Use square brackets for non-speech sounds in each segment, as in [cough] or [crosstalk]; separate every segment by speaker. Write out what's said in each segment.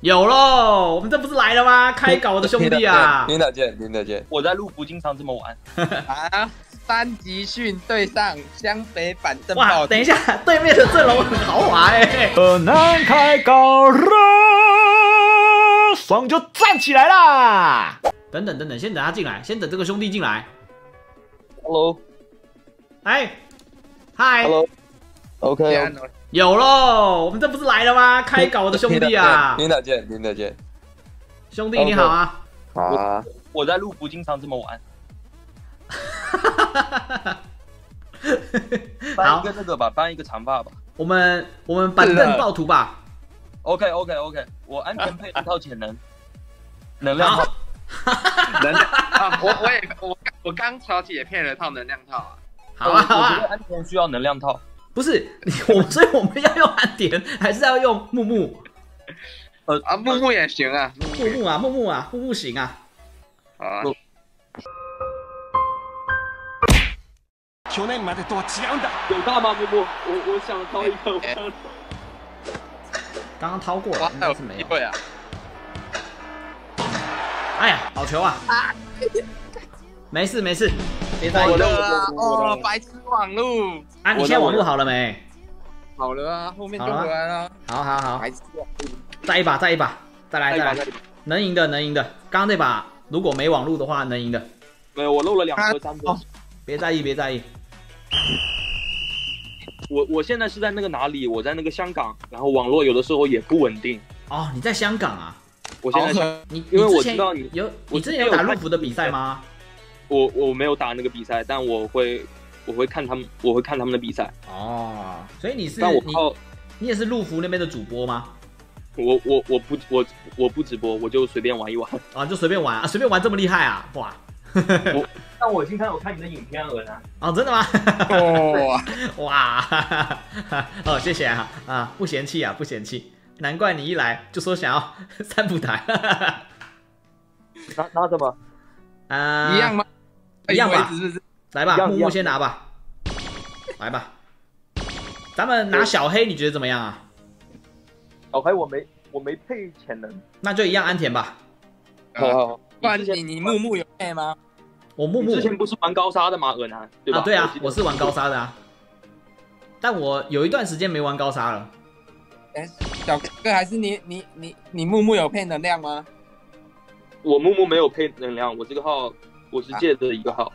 Speaker 1: 有喽，我们这不是来了吗？开搞的兄弟啊！
Speaker 2: 听得见，听得见。
Speaker 3: 我在路不经常这么玩。[laughs]
Speaker 4: 啊，三级训对上湘北板凳
Speaker 1: 哇，
Speaker 4: 炮。
Speaker 1: 等一下，对面的阵容很豪华哎。
Speaker 5: 河南开搞了，双就站起来啦！
Speaker 1: 等等等等，先等他进来，先等这个兄弟进来。
Speaker 2: Hello，
Speaker 1: 哎，嗨
Speaker 2: Hello，OK，
Speaker 1: 有喽，我们这不是来了吗？开搞的兄弟啊！
Speaker 2: 听得见，听得见。
Speaker 1: 兄弟你好啊！
Speaker 2: 好啊，
Speaker 3: 我在路不经常这么玩。[laughs] 搬一个那个吧，搬一个长发吧。
Speaker 1: 我们我们板凳暴徒吧。
Speaker 3: OK OK OK，我安全配一套潜能，[laughs] 能量
Speaker 1: 好
Speaker 3: 套。[laughs]
Speaker 4: 能量啊！我我也我我刚潮起也配了套能量套啊。
Speaker 1: 好啊
Speaker 3: 我觉得
Speaker 1: 啊，
Speaker 3: 安全需要能量套。
Speaker 1: 不是你[laughs] 我，所以我们要用安田，还是要用木木
Speaker 4: 啊，木木也行啊，
Speaker 1: 木木啊木木啊木木行啊？
Speaker 4: 好啊。
Speaker 5: 去年までとは違うんだ。
Speaker 3: 有大吗，木木？我我想掏一个，我想[laughs]
Speaker 1: 刚刚掏过了，应，
Speaker 4: 哇还有
Speaker 1: 该是没有。
Speaker 4: 机会啊！
Speaker 1: 哎呀，好球啊！没事没事， 别在意
Speaker 4: 好。了啊！哦，白痴网路
Speaker 1: 啊，你现在网络好了没？
Speaker 4: 好了啊，后面就回来了。
Speaker 1: 好好好，
Speaker 4: 白痴网路，
Speaker 1: 再一把再一把，再来再来，能赢的能赢的。刚刚那把如果没网络的话，能赢的。
Speaker 3: 没有，我漏了两颗三波。
Speaker 1: 别在意别在意。
Speaker 3: 我我现在是在那个哪里？我在那个香港，然后网络有的时候也不稳定。
Speaker 1: 哦，你在香港啊？
Speaker 3: 我现在
Speaker 1: 你
Speaker 3: 因为我知道你
Speaker 1: 有，你之前有打陆服的比赛吗？
Speaker 3: 我我没有打那个比赛，但我会我会看他们，我会看他们的比赛。
Speaker 1: 哦，所以你是你
Speaker 3: 但我靠，
Speaker 1: 你也是陆服那边的主播吗？
Speaker 3: 我我我不我我不直播，我就随便玩一玩。
Speaker 1: 啊，就随便玩啊，随便玩这么厉害啊？哇！[laughs]
Speaker 3: 我 [laughs] 但我经常有看你的影片，了呢。[laughs]
Speaker 1: 哦，真的吗？
Speaker 4: 哇！
Speaker 1: 哇！哈哈哈哦，谢谢啊啊，不嫌弃啊，不嫌弃。难怪你一来就说想要三步台，哈哈哈
Speaker 3: 拿拿什么？
Speaker 1: 啊，
Speaker 4: 一样吗？
Speaker 1: 一样吧
Speaker 4: 是不是？
Speaker 1: 来吧，木木先拿吧，来吧，咱们拿小黑，你觉得怎么样啊？
Speaker 3: 小黑我没我没配潜能。
Speaker 1: 那就一样安田吧。
Speaker 3: 好好好，
Speaker 4: 不然
Speaker 3: 之前
Speaker 4: 你你木木有配吗？
Speaker 1: 我木木
Speaker 3: 之前不是玩高沙的吗？尔南对吧？
Speaker 1: 啊，对啊我是玩高沙的啊，但我有一段时间没玩高沙了。
Speaker 4: 哎，小哥还是你你你你木木有配能量吗？
Speaker 3: 我木木没有配能量，我这个号我是借的一个号。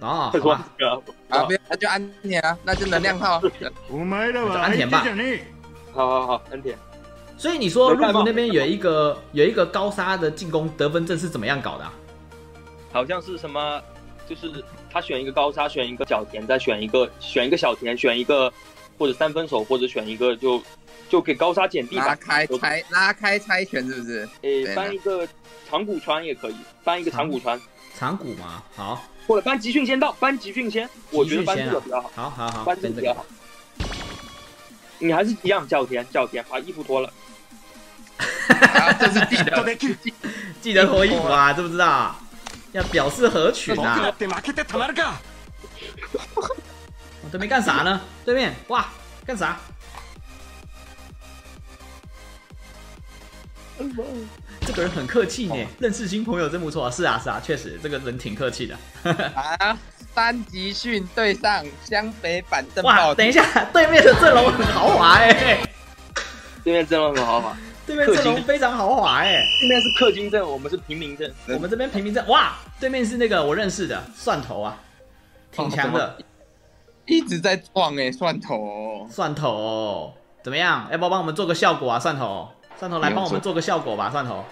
Speaker 1: 哦，好[laughs]
Speaker 3: 说
Speaker 1: 吧，
Speaker 3: 这个
Speaker 4: 啊，不要，那就安田啊，那就能量套。[laughs]
Speaker 5: お前ら
Speaker 1: は相手じゃ
Speaker 5: ね
Speaker 3: 好好好，恩典。
Speaker 1: 所以你说陆
Speaker 3: 没看到
Speaker 1: 服那边有一个有一个高沙的进攻得分阵是怎么样搞的、啊？
Speaker 3: 好像是什么，就是他选一个高沙，选一个小田，再选一个选一个小田，选一个或者三分手，或者选一个就就给高沙减地
Speaker 4: 拉
Speaker 3: 吧。
Speaker 4: 开猜拉开猜拳是不是？
Speaker 3: 诶，
Speaker 4: 对
Speaker 3: 搬一个长谷川也可以，搬一个长谷川，
Speaker 1: 长谷嘛，好，
Speaker 3: 或者搬集训先到，搬集训先，我觉得搬这个比较好，
Speaker 1: 好好好，
Speaker 3: 搬这
Speaker 1: 跟这个
Speaker 3: 个比较好。你还是一样叫田叫田，把衣服脱了。
Speaker 4: 啊，这是记得。[laughs]
Speaker 1: 记得脱衣服啊，知不知道？要表示合群
Speaker 5: 僕だ[laughs]
Speaker 1: 啊！
Speaker 5: って負けてたまるか。
Speaker 1: 我对面干啥呢？对面哇，干啥？ 这个人很客气呢，认识新朋友真不错。是啊是啊，确实这个人挺客气的。
Speaker 4: 啊，三级训对上湘北板凳
Speaker 1: 哇，等一下，对面的阵容很豪华哎，
Speaker 3: 对面阵容很豪华，
Speaker 1: 对面阵容非常豪华哎。
Speaker 3: 对面是氪金阵，我们是平民阵。
Speaker 1: 我们这边平民阵，哇，对面是那个我认识的蒜头啊，挺强的
Speaker 4: 一直在撞哎、蒜头、
Speaker 1: 蒜头、哦，怎么样？要不要帮我们做个效果啊？蒜头，蒜头来帮我们做个效果吧，蒜头。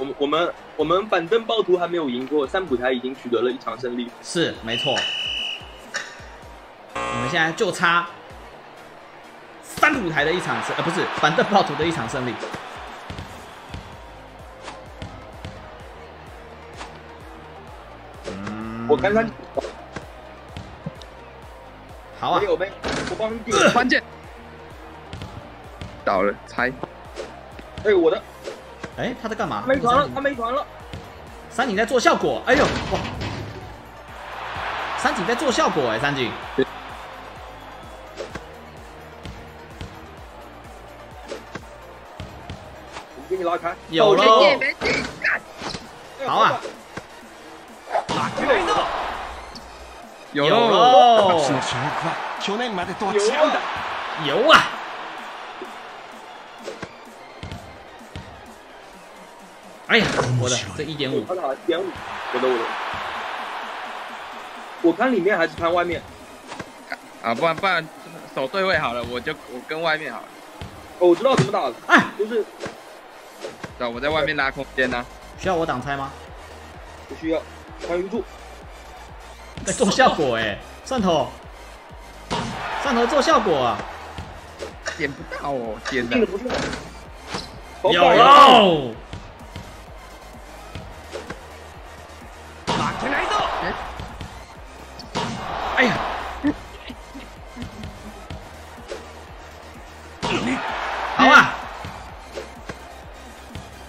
Speaker 3: 我们我们我们板凳暴徒还没有赢过，三浦台已经取得了一场胜利。
Speaker 1: 是，没错。我们现在就差三浦台的一场胜，呃，不是板凳暴徒的一场胜利。嗯，
Speaker 3: 我刚刚
Speaker 1: 好啊
Speaker 3: 没，有被我帮你
Speaker 4: 关键倒了，猜
Speaker 3: 哎，我的
Speaker 1: 哎，他在干嘛？
Speaker 3: 他没传了，他没传了。
Speaker 1: 三井在做效果，哎呦哇！三井在做效果哎，三井。
Speaker 3: 给你拉开。
Speaker 1: 有
Speaker 3: 喽
Speaker 1: 喽
Speaker 4: 没进没进，
Speaker 1: 好啊，
Speaker 5: 負けないぞ
Speaker 4: 有
Speaker 1: 有
Speaker 4: 喽，
Speaker 1: 喽
Speaker 5: 私の，主力は去年までとは違うんだ
Speaker 1: 有啊！ 哎呀，我的这一点五，
Speaker 3: 他打点五，我的我的。我看里面还是看外面？
Speaker 4: 啊，不然不然守对位好了，我就我跟外面好了，
Speaker 3: 哦，我知道怎么打了，
Speaker 1: 哎，
Speaker 3: 就是
Speaker 4: 对，我在外面拉空间呢。
Speaker 1: 需要我挡拆吗？
Speaker 3: 不需要穿鱼柱。
Speaker 1: 在做效果哎，蒜头，蒜头做效果啊，
Speaker 4: 点不到哦，天哪
Speaker 3: 进！的
Speaker 1: 有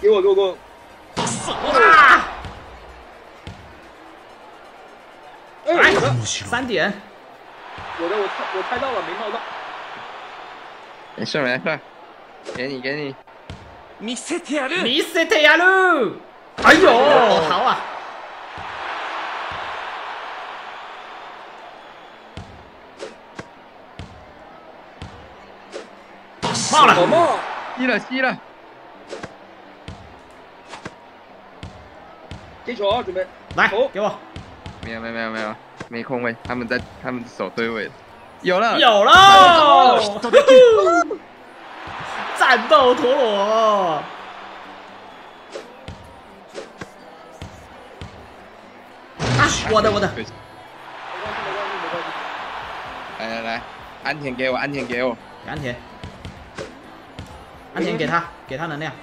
Speaker 3: 给我给我给我！
Speaker 1: 啊！
Speaker 3: 哎，
Speaker 1: 哎
Speaker 3: 我的
Speaker 1: 三点，
Speaker 3: 我的我猜我猜到了，没冒到。
Speaker 4: 没事没事，给你给你，
Speaker 5: 見せてやる
Speaker 1: 見せてやる！哎呦，好啊！冒
Speaker 3: 好
Speaker 1: 了，
Speaker 3: 冒！
Speaker 4: 吸了吸了，
Speaker 3: 接球啊，准备。
Speaker 1: 来
Speaker 3: 哦
Speaker 1: 给我，
Speaker 4: 没有没有没有没有，没空位，他们在他们守对位的，有了，
Speaker 1: 有喽！战斗陀螺，啊，我的我的，
Speaker 3: 没关系没关系没关系。
Speaker 4: 来来来，安田给我，安田给我，
Speaker 1: 安田，安田给他，给他能量，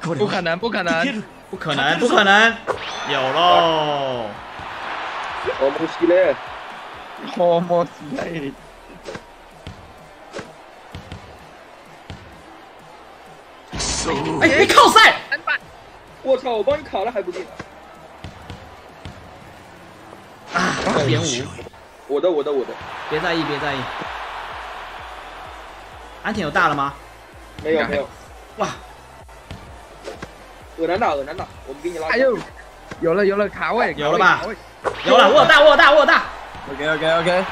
Speaker 4: 不可能不可
Speaker 5: いけ
Speaker 4: 能，
Speaker 5: る
Speaker 1: 不可能不可能， 有喽！
Speaker 3: 我们西嘞，
Speaker 4: 好莫西嘞，
Speaker 1: 哎，你靠塞，
Speaker 3: 我操，我帮你卡了还不进。
Speaker 1: 啊，二点五，
Speaker 3: 我的我的我的，
Speaker 1: 别在意别在意。安田有大了吗？
Speaker 3: 没有没有。
Speaker 1: 哇，
Speaker 3: 恶难打恶难打，我们给你拉。
Speaker 4: 哎呦，有了有了卡位，
Speaker 1: 有了吧有了，我有大我有大我有大，
Speaker 2: OK OK OK，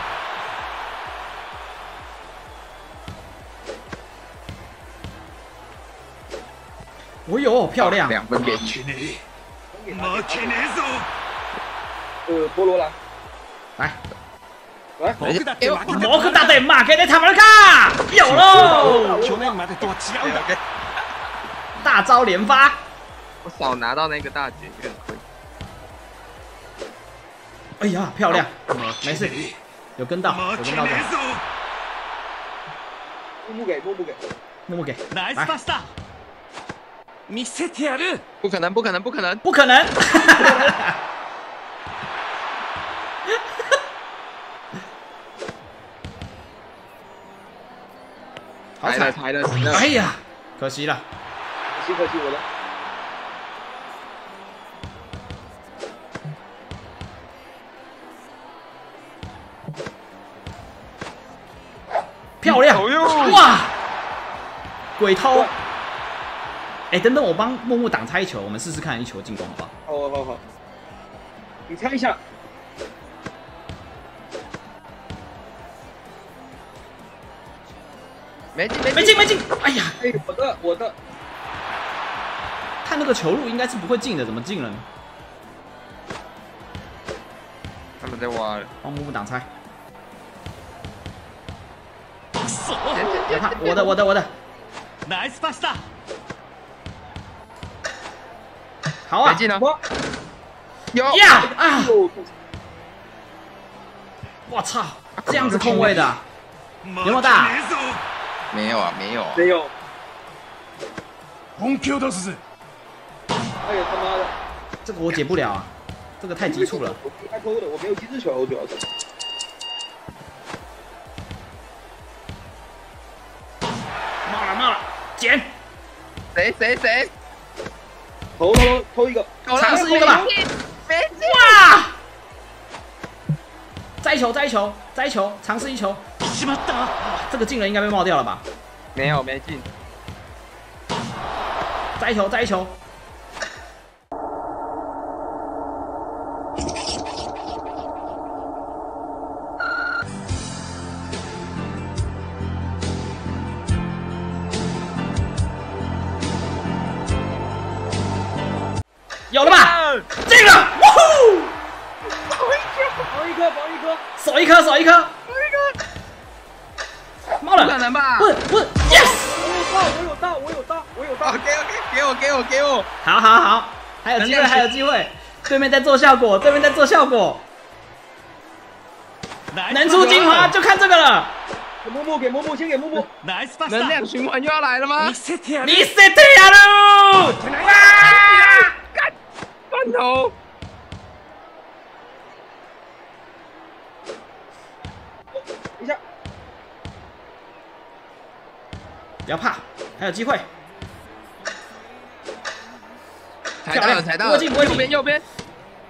Speaker 1: 我有漂亮，
Speaker 4: 两分给你，
Speaker 5: 負けねえ負けねえぞ
Speaker 3: 呃，陀螺来，
Speaker 1: 来，
Speaker 3: 来，
Speaker 5: 僕だって負けて
Speaker 1: 摩克大队马给你他们卡，有喽！
Speaker 5: 去年までとは違うんだ
Speaker 4: OK，
Speaker 1: 大招连发，
Speaker 4: 我少拿到那个大绝就很亏，
Speaker 1: 哎呀，漂亮，没事
Speaker 5: 負けね
Speaker 1: 有跟到，
Speaker 5: え
Speaker 1: 有跟到这
Speaker 5: 負けね，えぞ
Speaker 3: 木木给木木给，
Speaker 1: 默默给，
Speaker 5: ナイスパスだ見せてやる
Speaker 4: 不可能不可能不可能，
Speaker 1: 不可能，[laughs] 好
Speaker 4: 抬了
Speaker 1: 惨，
Speaker 4: 抬了抬了，
Speaker 1: 哎呀，可惜了，
Speaker 3: 可惜可惜我的。
Speaker 1: 鬼偷，哎，等等，我帮木木挡拆球，我们试试看一球进攻好不好？
Speaker 3: 好好好，你猜一下，
Speaker 4: 没进没
Speaker 1: 没进没进，哎呀，
Speaker 3: 哎，我的我的，
Speaker 1: 看那个球路应该是不会进的，怎么进了呢？
Speaker 4: 他们在挖了，
Speaker 1: 帮木木挡拆，
Speaker 5: そう
Speaker 4: 前前
Speaker 1: 别怕，我的我的我的，
Speaker 5: ナイスパスだ
Speaker 1: 好啊
Speaker 4: 没，进了，
Speaker 3: 哇，
Speaker 4: 有
Speaker 1: 呀啊！
Speaker 3: 哦，
Speaker 1: 我操，这样子控位的啊，
Speaker 5: 負
Speaker 1: 有没有大
Speaker 5: けねえぞ
Speaker 4: 没有啊没有啊，
Speaker 3: 没有，
Speaker 5: 本気を出すぜ
Speaker 3: 哎呀他妈的，
Speaker 1: 这个我解不了啊，这个太急促了。
Speaker 3: 我开偷的，我没有机制球，主要是。
Speaker 1: 捡，
Speaker 4: 谁谁谁，
Speaker 3: 偷偷偷一个，
Speaker 4: 有了
Speaker 1: 尝试一个吧
Speaker 4: 没进没进，
Speaker 1: 哇！摘球摘球摘球，尝试一球，
Speaker 5: しまった
Speaker 1: 这个进了应该被冒掉了吧？
Speaker 4: 没有没进，
Speaker 1: 摘球摘球。 猫
Speaker 4: 不可
Speaker 1: 了，
Speaker 4: 能吧？
Speaker 1: 不是不是，yes！
Speaker 3: 我有到，我有到，我有到，我有到。
Speaker 4: OK OK，给我给我给我，
Speaker 1: 好好好，还有机会，还有机会，对面在做效果，对面在做效果，能出精华就看这个了。
Speaker 3: 给木木，给木木，先给木木。
Speaker 5: ナイスパス
Speaker 4: 能
Speaker 5: だ
Speaker 4: 量循环又要来了吗
Speaker 5: 見？せてやる
Speaker 1: 你 set 呀喽！哇！
Speaker 4: 断头！
Speaker 1: 不要怕，还有机会。
Speaker 4: 踩到了，踩到了，
Speaker 1: 不会进不会进
Speaker 4: 右边右边，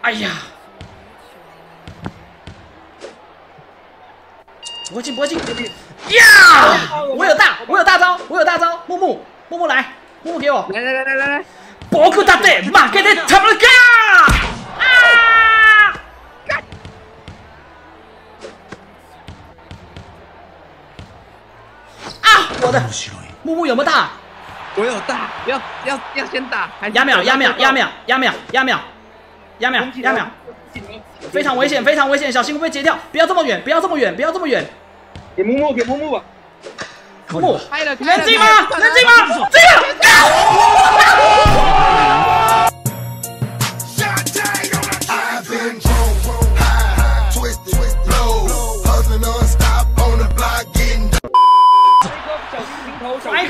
Speaker 1: 哎呀！不会进，不会进！呀！我有大，我有大招，我有大招！木木，木木来，木木给我！
Speaker 4: 来来来来来来，
Speaker 1: 博库大队，马克的他们干！啊！啊！我的木木有没有大？
Speaker 4: 我有大，要要要先打，
Speaker 1: 压秒，压秒，压秒，压秒，压秒，压秒，压秒，非常危险，非常危险，小心会被截掉！不要这么远，不要这么远，不要这么远！
Speaker 3: 给木木，给木木吧。
Speaker 1: 木木，能进吗？能进吗？这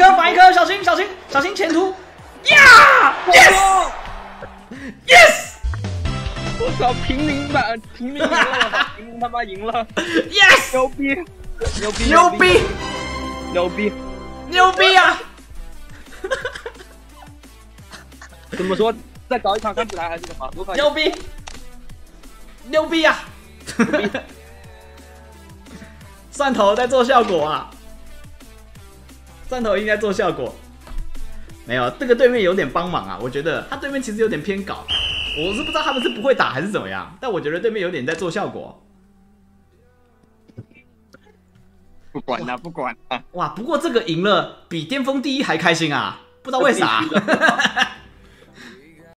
Speaker 1: 颗，反一颗，小心，小心，小心前途！呀！Yes！Yes！
Speaker 3: 我操，平民版，平民赢了，平民他妈赢了
Speaker 1: ，Yes！
Speaker 3: 牛逼，牛逼，
Speaker 1: 牛逼！
Speaker 3: 牛逼！
Speaker 1: 牛逼啊！
Speaker 3: 怎么说？再搞一场看起来还是什么？
Speaker 1: 牛逼！牛逼啊！[laughs] 蒜头在做效果啊！蒜头应该做效果。没有，这个对面有点帮忙啊，我觉得他对面其实有点偏搞，我是不知道他们是不会打还是怎么样，但我觉得对面有点在做效果。
Speaker 4: 不管了，不管了。
Speaker 1: 哇，不过这个赢了比巅峰第一还开心啊，不知道为啥。[laughs]